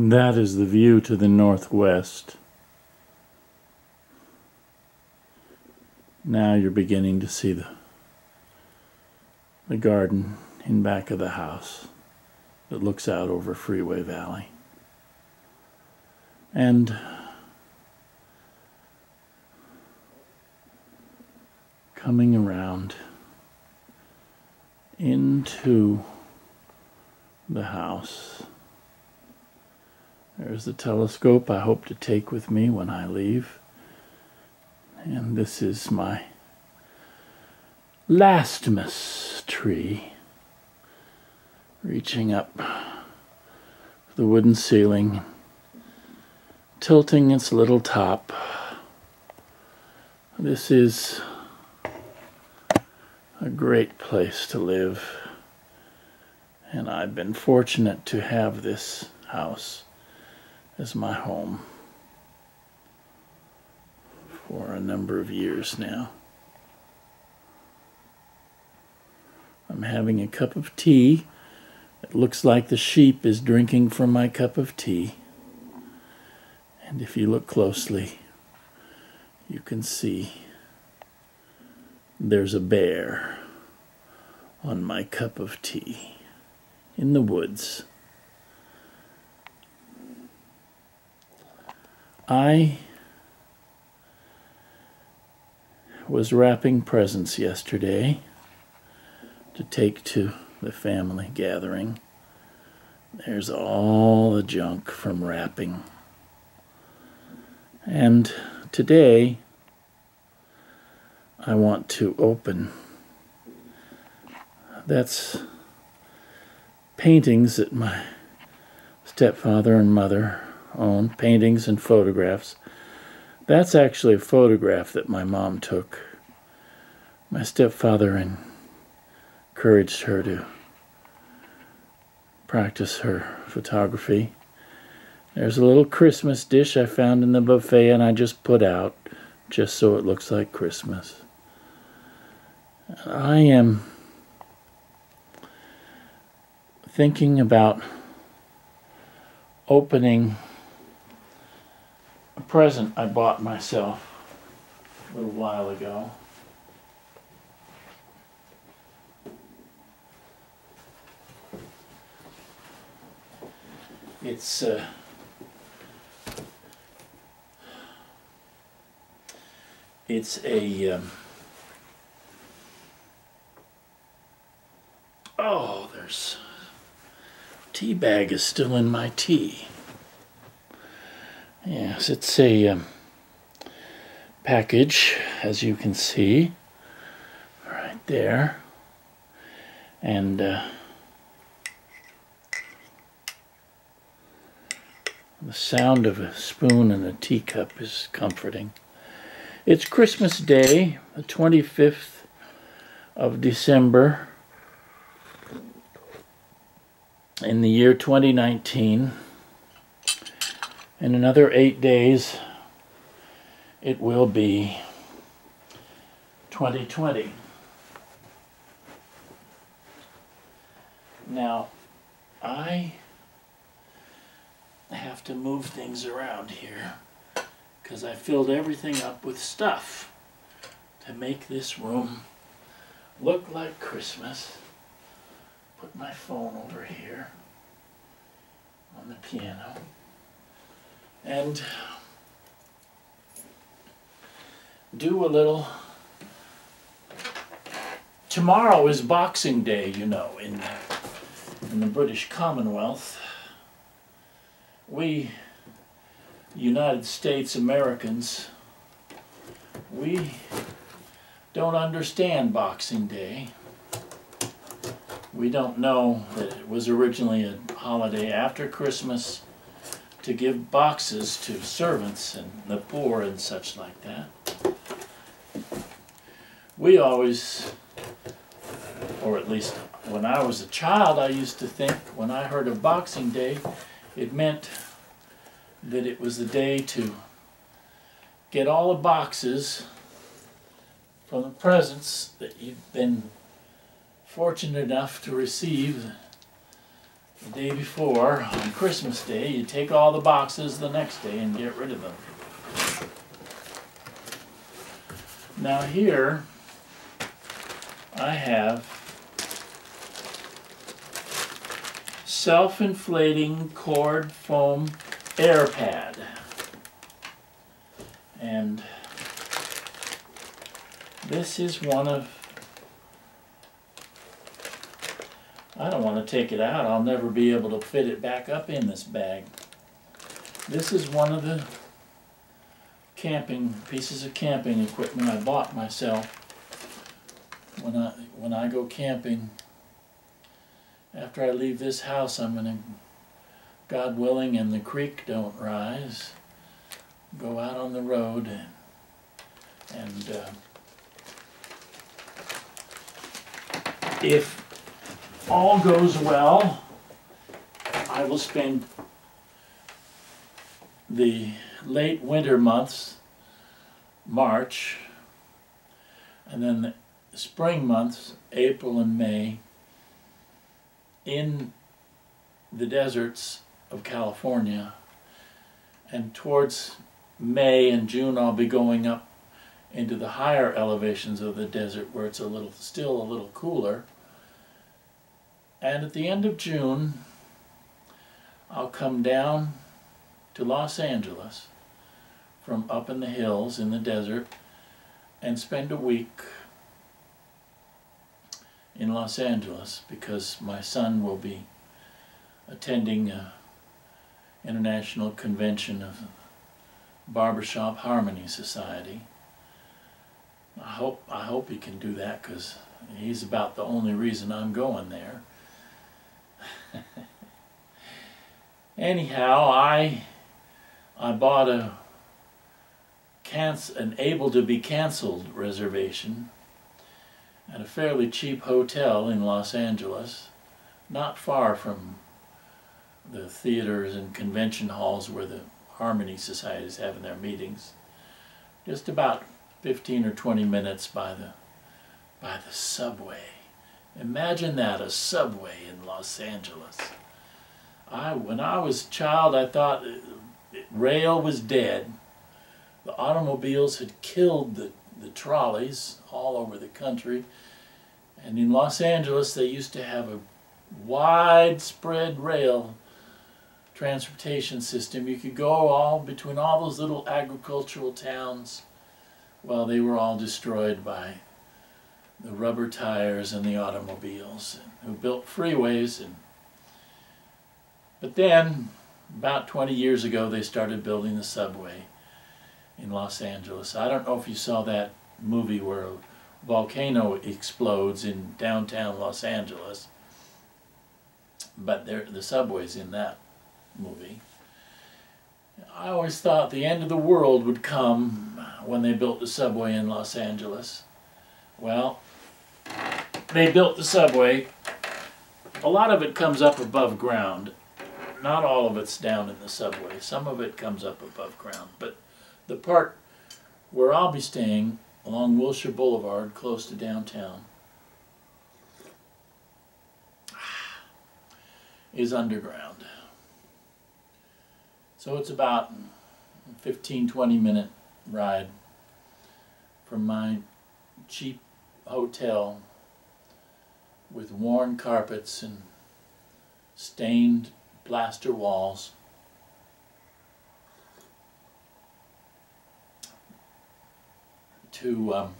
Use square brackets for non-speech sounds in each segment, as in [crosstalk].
That is the view to the northwest. Now you're beginning to see the the garden in back of the house that looks out over Freeway Valley. And coming around into the house. There's the telescope I hope to take with me when I leave. And this is my lastmas tree reaching up the wooden ceiling, tilting its little top. This is a great place to live, and I've been fortunate to have this house as my home for a number of years now. I'm having a cup of tea. It looks like the sheep is drinking from my cup of tea. And if you look closely, you can see there's a bear on my cup of tea in the woods. I was wrapping presents yesterday to take to the family gathering. There's all the junk from wrapping. And today I want to open. That's paintings that my stepfather and mother own, paintings and photographs. That's actually a photograph that my mom took. My stepfather encouraged her to practice her photography. There's a little Christmas dish I found in the buffet and I just put out just so it looks like Christmas. I am thinking about opening present I bought myself a little while ago. It's uh, it's a um, oh, there's tea bag is still in my tea. Yes, it's a um, package, as you can see, right there, and. Uh, The sound of a spoon and a teacup is comforting. It's Christmas Day, the 25th of December in the year 2019. In another eight days, it will be 2020. Now, I have to move things around here because I filled everything up with stuff to make this room look like Christmas. Put my phone over here on the piano and do a little. Tomorrow is Boxing Day, you know, in in the British Commonwealth. We United States Americans, we don't understand Boxing Day. We don't know that it was originally a holiday after Christmas to give boxes to servants and the poor and such like that. We always, or at least when I was a child, I used to think when I heard of Boxing Day, it meant that it was the day to get all the boxes from the presents that you've been fortunate enough to receive the day before, on Christmas Day, you take all the boxes the next day and get rid of them. Now here, I have self-inflating cord foam air pad. And this is one of I don't want to take it out. I'll never be able to fit it back up in this bag. This is one of the camping pieces of camping equipment I bought myself when I when I go camping after I leave this house I'm gonna God willing and the creek don't rise go out on the road and, and uh, if all goes well I will spend the late winter months, March, and then the spring months, April and May, in the deserts of California. And towards May and June, I'll be going up into the higher elevations of the desert where it's a little, still a little cooler. And at the end of June, I'll come down to Los Angeles from up in the hills in the desert and spend a week in Los Angeles because my son will be attending an international convention of Barbershop Harmony Society. I hope I hope he can do that because he's about the only reason I'm going there. [laughs] Anyhow, I I bought a an able to be canceled reservation at a fairly cheap hotel in Los Angeles, not far from the theaters and convention halls where the Harmony Society is having their meetings. Just about 15 or 20 minutes by the by the subway. Imagine that, a subway in Los Angeles. I, when I was a child, I thought rail was dead. The automobiles had killed the, the trolleys all over the country. And in Los Angeles, they used to have a widespread rail transportation system. You could go all between all those little agricultural towns. Well, they were all destroyed by the rubber tires and the automobiles who built freeways and but then about 20 years ago, they started building the subway in Los Angeles. I don't know if you saw that movie where a volcano explodes in downtown Los Angeles, but there, the subway's in that movie. I always thought the end of the world would come when they built the subway in Los Angeles. Well, they built the subway. A lot of it comes up above ground not all of it's down in the subway. Some of it comes up above ground. But the part where I'll be staying along Wilshire Boulevard, close to downtown, is underground. So it's about 15, 20 minute ride from my cheap hotel with worn carpets and stained plaster walls. to um,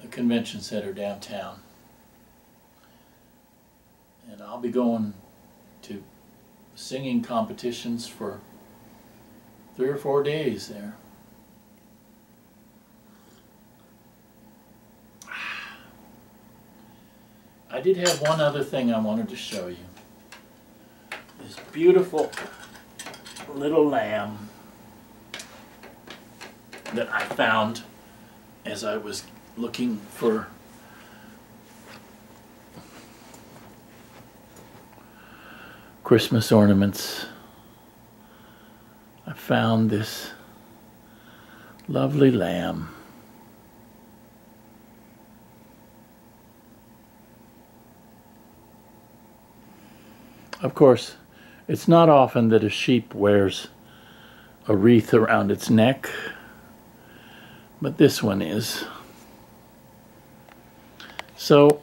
the convention center downtown. And I'll be going to singing competitions for three or four days there. I did have one other thing I wanted to show you this beautiful little lamb that I found as I was looking for Christmas ornaments. I found this lovely lamb. Of course, it's not often that a sheep wears a wreath around its neck, but this one is. So,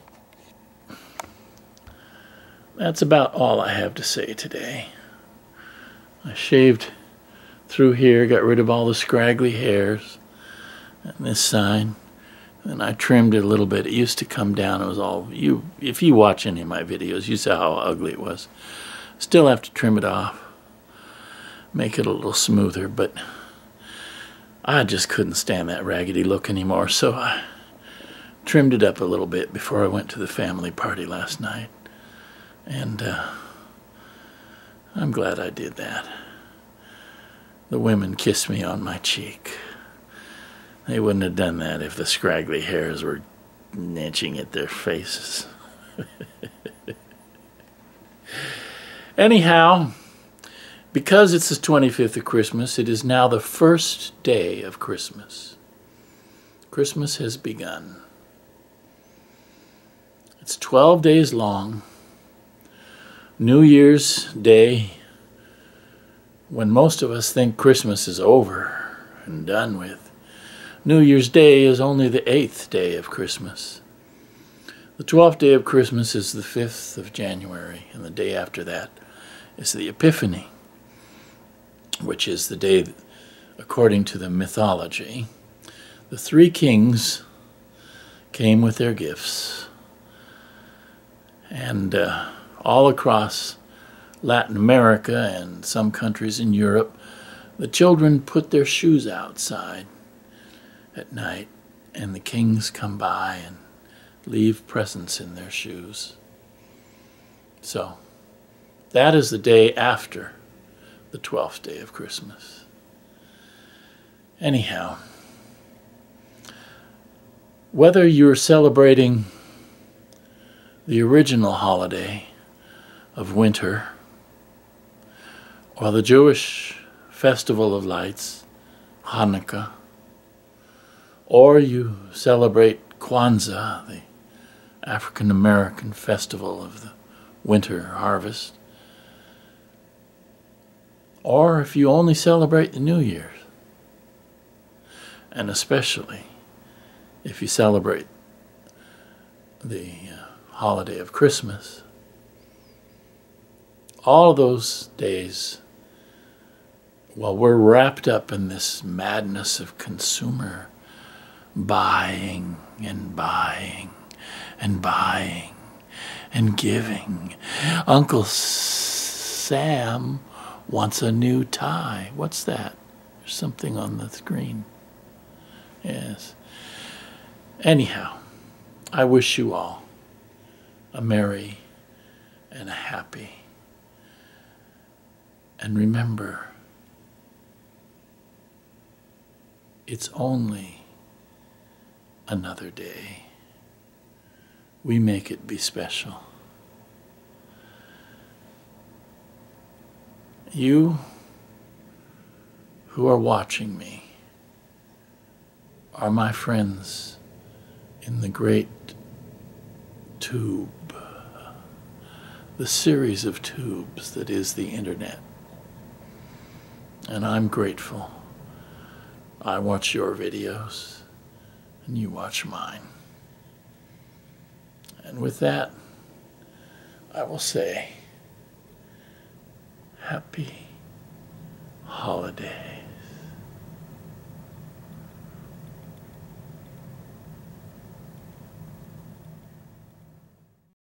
that's about all I have to say today. I shaved through here, got rid of all the scraggly hairs on this side, and I trimmed it a little bit. It used to come down. It was all you. If you watch any of my videos, you saw how ugly it was. Still have to trim it off, make it a little smoother, but I just couldn't stand that raggedy look anymore, so I trimmed it up a little bit before I went to the family party last night. And uh, I'm glad I did that. The women kissed me on my cheek. They wouldn't have done that if the scraggly hairs were itching at their faces. [laughs] Anyhow, because it's the 25th of Christmas, it is now the first day of Christmas. Christmas has begun. It's 12 days long. New Year's Day, when most of us think Christmas is over and done with, New Year's Day is only the eighth day of Christmas. The twelfth day of Christmas is the 5th of January, and the day after that is the Epiphany, which is the day, according to the mythology, the three kings came with their gifts. And uh, all across Latin America and some countries in Europe, the children put their shoes outside at night, and the kings come by and leave presents in their shoes. So, that is the day after the 12th day of Christmas. Anyhow, whether you're celebrating the original holiday of winter or the Jewish festival of lights, Hanukkah, or you celebrate Kwanzaa, the African American festival of the winter harvest, or if you only celebrate the New Year's, and especially if you celebrate the uh, holiday of Christmas, all those days, while we're wrapped up in this madness of consumer buying and buying and buying and giving, Uncle Sam wants a new tie. What's that? There's something on the screen. Yes. Anyhow, I wish you all a merry and a happy. And remember, it's only another day. We make it be special. You who are watching me are my friends in the great tube, the series of tubes that is the internet. And I'm grateful. I watch your videos and you watch mine. And with that, I will say, Happy holiday.